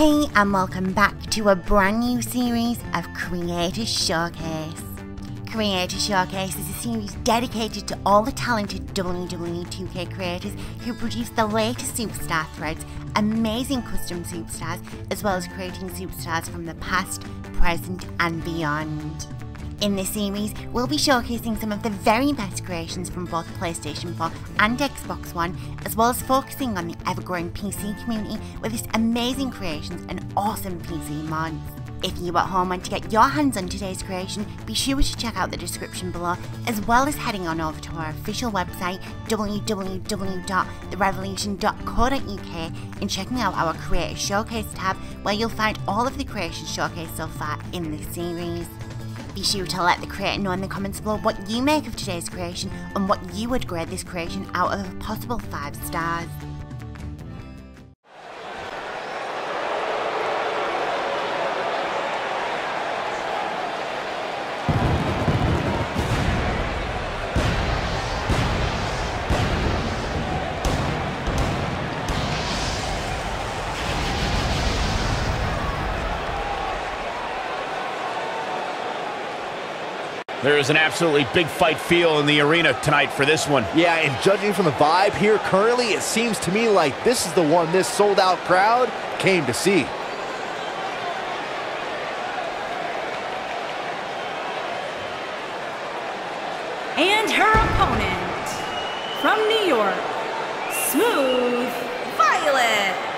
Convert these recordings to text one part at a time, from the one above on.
Hey, and welcome back to a brand new series of Creator Showcase. Creator Showcase is a series dedicated to all the talented WWE 2K creators who produce the latest superstar threads, amazing custom superstars, as well as creating superstars from the past, present, and beyond. In this series, we'll be showcasing some of the very best creations from both PlayStation 4 and Xbox One, as well as focusing on the ever-growing PC community with its amazing creations and awesome PC mods. If you at home want to get your hands on today's creation, be sure to check out the description below, as well as heading on over to our official website www.therevelleution.co.uk and checking out our Creator Showcase tab, where you'll find all of the creations showcased so far in this series. Be sure to let the creator know in the comments below what you make of today's creation and what you would grade this creation out of possible 5 stars. There is an absolutely big fight feel in the arena tonight for this one. Yeah, and judging from the vibe here currently, it seems to me like this is the one this sold-out crowd came to see. And her opponent, from New York, Smooth Violet.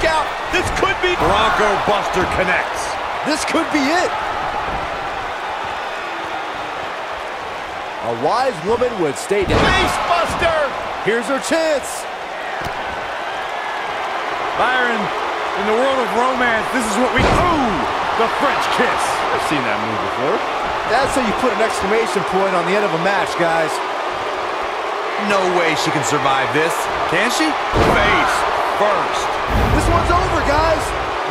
Look out! This could be... Bronco Buster connects. This could be it! A wise woman would stay down. Face Buster! Here's her chance. Byron, in the world of romance, this is what we... Ooh! The French kiss. I've seen that move before. That's how you put an exclamation point on the end of a match, guys. No way she can survive this. Can she? Face first. This one's over, guys.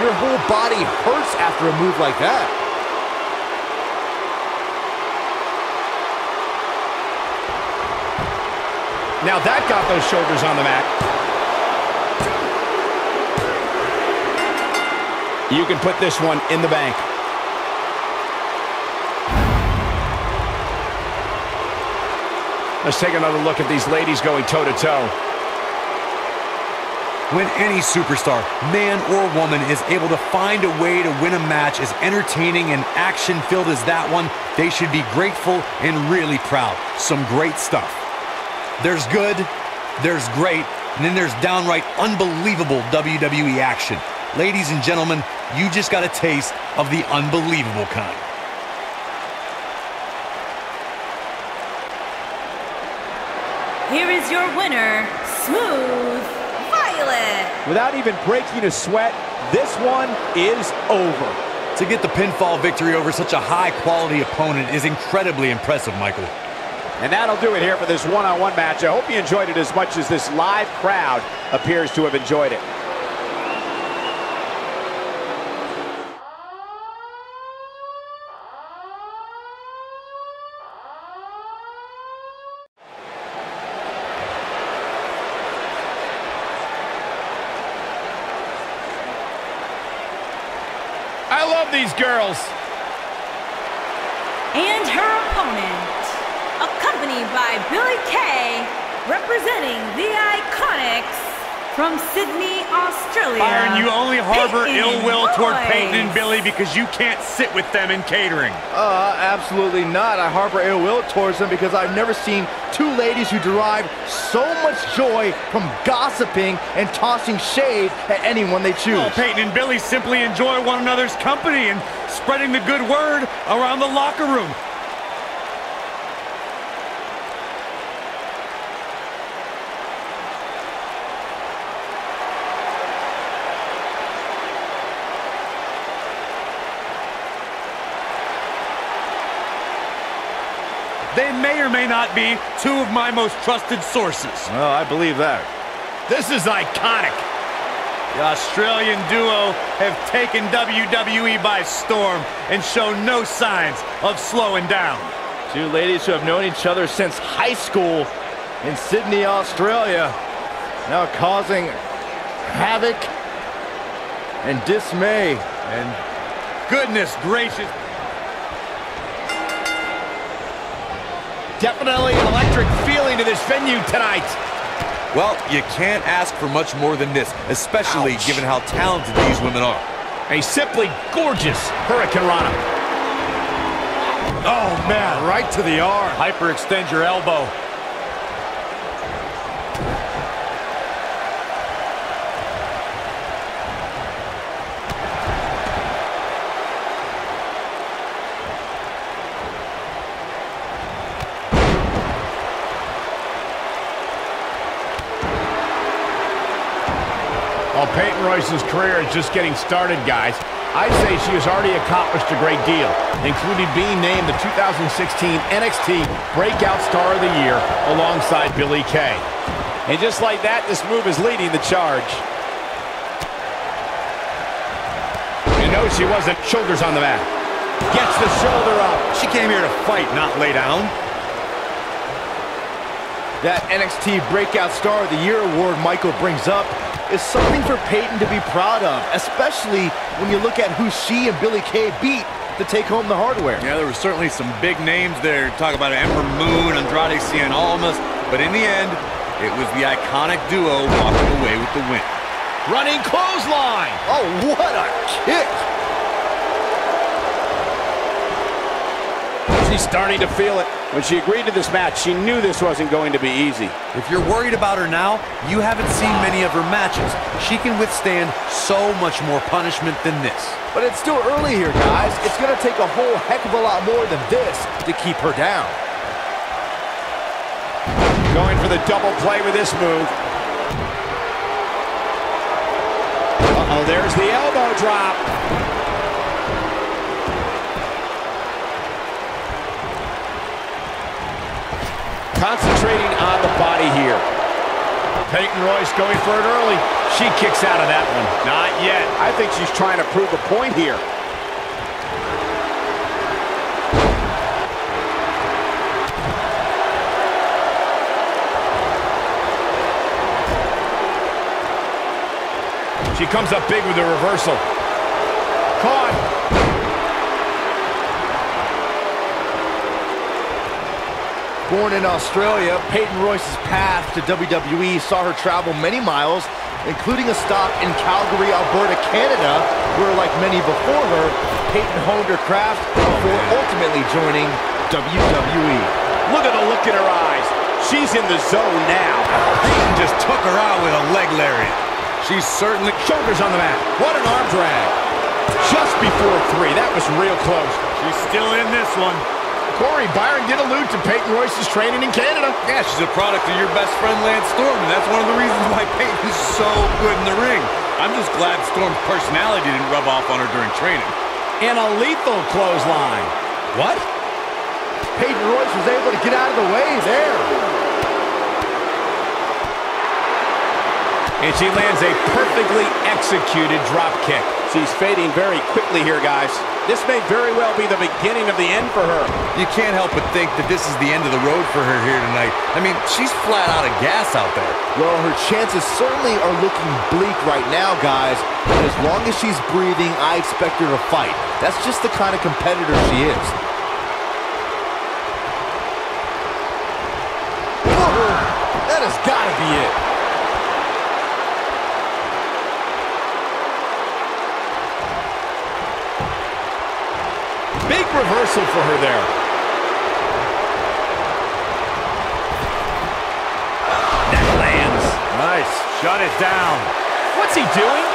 Your whole body hurts after a move like that. Now that got those shoulders on the mat. You can put this one in the bank. Let's take another look at these ladies going toe-to-toe. -to -toe. When any superstar, man or woman, is able to find a way to win a match as entertaining and action-filled as that one, they should be grateful and really proud. Some great stuff. There's good, there's great, and then there's downright unbelievable WWE action. Ladies and gentlemen, you just got a taste of the unbelievable kind. Here is your winner, Smooth Without even breaking a sweat, this one is over. To get the pinfall victory over such a high-quality opponent is incredibly impressive, Michael. And that'll do it here for this one-on-one -on -one match. I hope you enjoyed it as much as this live crowd appears to have enjoyed it. I love these girls. And her opponent, accompanied by Billy Kay, representing the Iconics from Sydney, Australia. Byron, you only harbor Peyton ill will Royce. toward Peyton and Billy because you can't sit with them in catering. Uh, absolutely not. I harbor ill will towards them because I've never seen two ladies who derive so much joy from gossiping and tossing shade at anyone they choose. Well, Peyton and Billy simply enjoy one another's company and spreading the good word around the locker room. They may or may not be two of my most trusted sources. Well, I believe that. This is iconic. The Australian duo have taken WWE by storm and show no signs of slowing down. Two ladies who have known each other since high school in Sydney, Australia, now causing havoc and dismay. And goodness gracious. Definitely an electric feeling to this venue tonight. Well, you can't ask for much more than this, especially Ouch. given how talented these women are. A simply gorgeous Hurricane Rana. Oh, man, right to the arm. Hyperextend your elbow. Royce's career is just getting started, guys, I'd say she has already accomplished a great deal, including being named the 2016 NXT Breakout Star of the Year alongside Billy Kay. And just like that, this move is leading the charge. You know she wasn't shoulders on the mat. Gets the shoulder up. She came here to fight, not lay down. That NXT Breakout Star of the Year award Michael brings up is something for Peyton to be proud of, especially when you look at who she and Billy Kay beat to take home the hardware. Yeah, there were certainly some big names there. Talk about Ember Moon, Andrade Cien Almas, but in the end, it was the iconic duo walking away with the win. Running clothesline. Oh, what a kick! She's starting to feel it. When she agreed to this match, she knew this wasn't going to be easy. If you're worried about her now, you haven't seen many of her matches. She can withstand so much more punishment than this. But it's still early here, guys. It's going to take a whole heck of a lot more than this to keep her down. Going for the double play with this move. Uh-oh, there's the elbow drop. Concentrating on the body here. Peyton Royce going for it early. She kicks out of that one. Not yet. I think she's trying to prove a point here. She comes up big with the reversal. Caught. Born in Australia, Peyton Royce's path to WWE saw her travel many miles, including a stop in Calgary, Alberta, Canada, where, like many before her, Peyton honed her craft before ultimately joining WWE. Look at the look in her eyes. She's in the zone now. Peyton just took her out with a leg lariat. She's certainly... Shoulders on the mat. What an arm drag. Just before three. That was real close. She's still in this one. Corey, Byron did allude to Peyton Royce's training in Canada. Yeah, she's a product of your best friend Lance Storm, and that's one of the reasons why Peyton is so good in the ring. I'm just glad Storm's personality didn't rub off on her during training. And a lethal clothesline. What? Peyton Royce was able to get out of the way there. And she lands a perfectly executed drop kick. She's fading very quickly here, guys. This may very well be the beginning of the end for her. You can't help but think that this is the end of the road for her here tonight. I mean, she's flat out of gas out there. Well, her chances certainly are looking bleak right now, guys. But as long as she's breathing, I expect her to fight. That's just the kind of competitor she is. Whoa, that has got to be it. Big reversal for her there. That lands. Nice. Shut it down. What's he doing?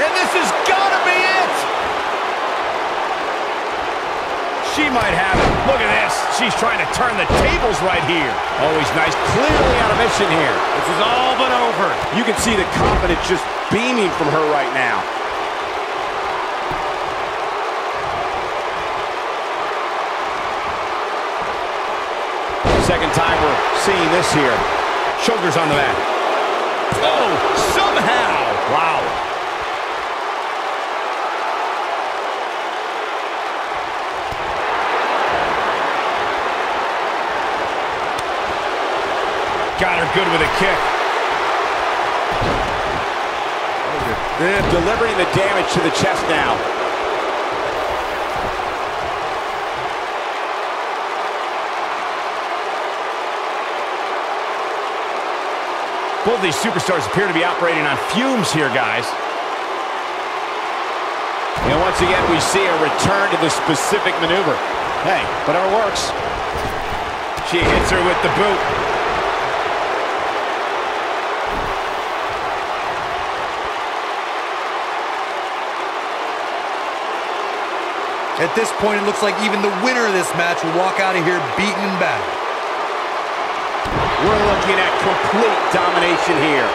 And this has got to be it. She might have it. Look at this. She's trying to turn the tables right here. Always nice. Clearly out of mission here. This is all but over. You can see the confidence just beaming from her right now. Second time we're seeing this here. Shoulders on the mat. Oh, somehow. Wow. Got her good with a kick. Then delivering the damage to the chest now. Both these superstars appear to be operating on fumes here, guys. And once again, we see a return to the specific maneuver. Hey, whatever works. She hits her with the boot. At this point, it looks like even the winner of this match will walk out of here beaten and battered. We're looking at complete domination here.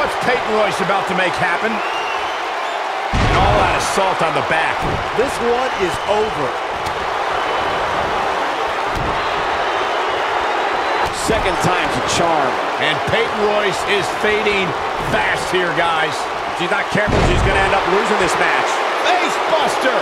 What's Peyton Royce about to make happen? And all that assault on the back. This one is over. Second time's a charm. And Peyton Royce is fading fast here, guys. If she's not careful, she's going to end up losing this match. Face Buster!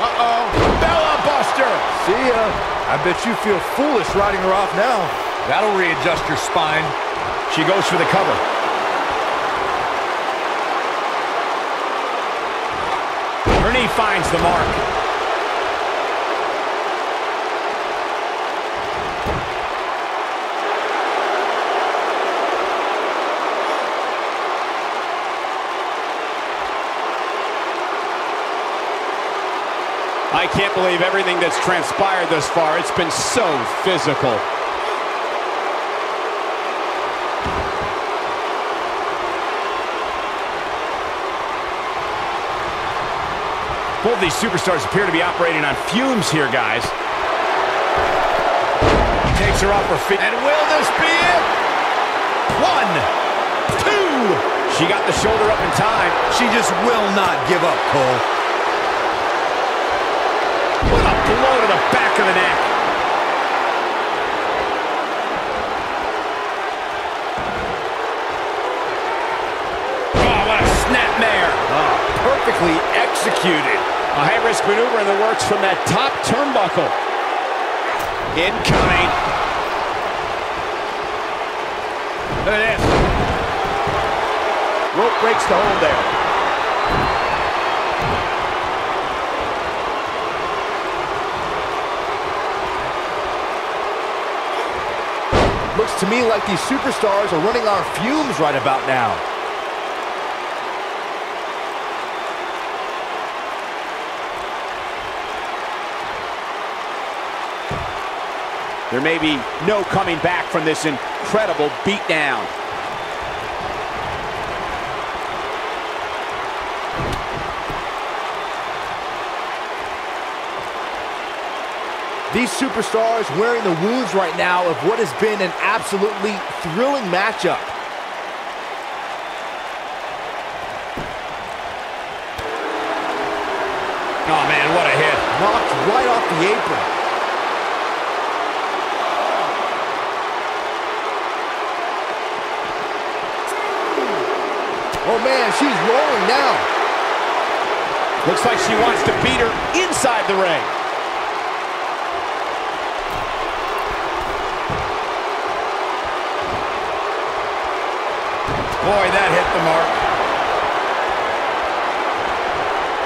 Uh-oh. Bella Buster! See ya. I bet you feel foolish riding her off now. That'll readjust your spine. She goes for the cover. Her knee finds the mark. Can't believe everything that's transpired thus far. It's been so physical. Both these superstars appear to be operating on fumes here, guys. Takes her off her feet. And will this be it? One, two. She got the shoulder up in time. She just will not give up, Cole. A blow to the back of the neck. Oh, what a snapmare. Ah, perfectly executed. A high-risk maneuver in the works from that top turnbuckle. Incoming. Look at this. Rope breaks the hold there. Looks to me like these superstars are running on fumes right about now. There may be no coming back from this incredible beatdown. These superstars wearing the wounds right now of what has been an absolutely thrilling matchup. Oh, man, what a hit. Knocked right off the apron. Oh man, she's rolling now. Looks like she wants to beat her inside the ring. Boy, that hit the mark.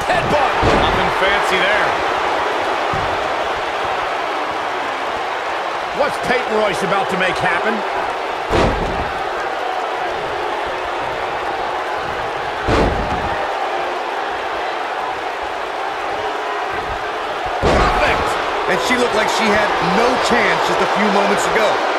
Headbutt. Nothing fancy there. What's Peyton Royce about to make happen? Perfect. And she looked like she had no chance just a few moments ago.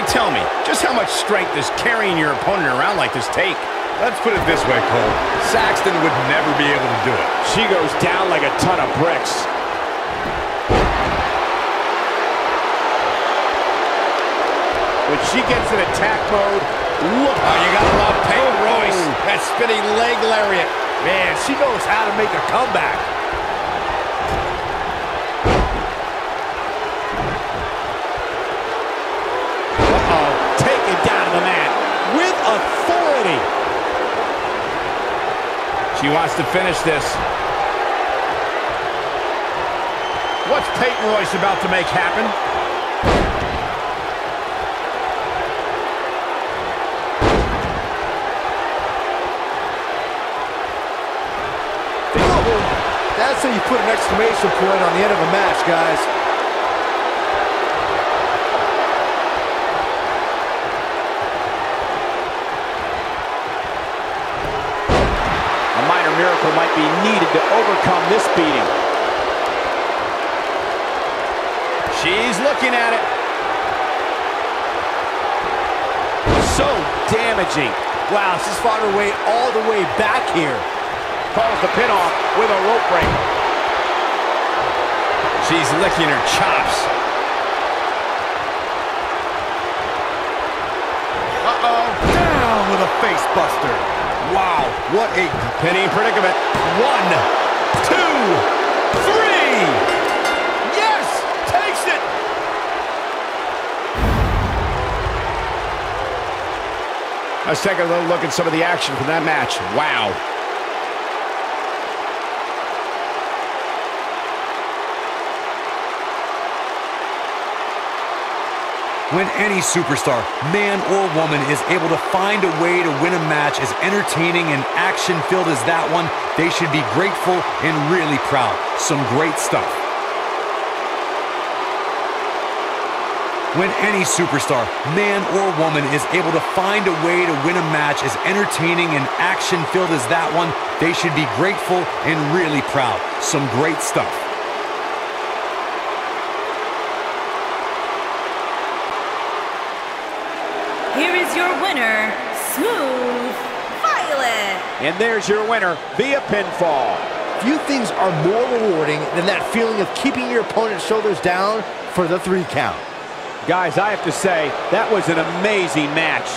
Corey, tell me, just how much strength does carrying your opponent around like this take? Let's put it this way, Cole. Saxton would never be able to do it. She goes down like a ton of bricks. When she gets in attack mode, look. Oh, you gotta love Peyton Royce. Royce. That spinning leg lariat. Man, she knows how to make a comeback. She wants to finish this. What's Peyton Royce about to make happen? That's how you put an exclamation point on the end of a match, guys. Might be needed to overcome this beating. She's looking at it. So damaging. Wow, she's fought her way all the way back here. Calls the pin off with a rope break. She's licking her chops. Uh-oh. Down with a face buster. Wow, what a penny predicament. One, two, three. Yes, takes it. Let's take a little look at some of the action from that match. Wow. When any superstar, man or woman, is able to find a way to win a match as entertaining and action filled as that one, they should be grateful and really proud. Some great stuff. When any superstar, man or woman, is able to find a way to win a match as entertaining and action filled as that one, they should be grateful and really proud. Some great stuff. Here is your winner, Smooth Violet. And there's your winner via pinfall. Few things are more rewarding than that feeling of keeping your opponent's shoulders down for the three count. Guys, I have to say, that was an amazing match.